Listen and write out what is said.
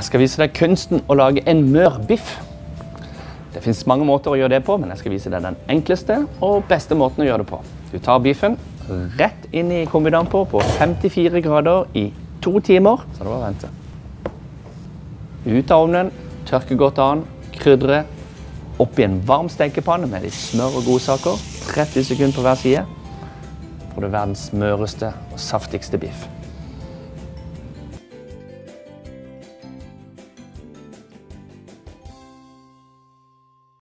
Jeg skal vise deg kunsten å lage en mør biff. Det fins mange måter å gjøre det på, men jeg skal vise deg den enkleste og beste måten å gjøre det på. Du tar biffen rett inn i kombidamper på 54 grader i to timer. Så det var å vente. Ut av ovnen, tørke godt an, krydre, opp i en varm stekepanne med litt smør og godsaker. 30 sekunder på hver side. Får du verdens møreste og saftigste biff.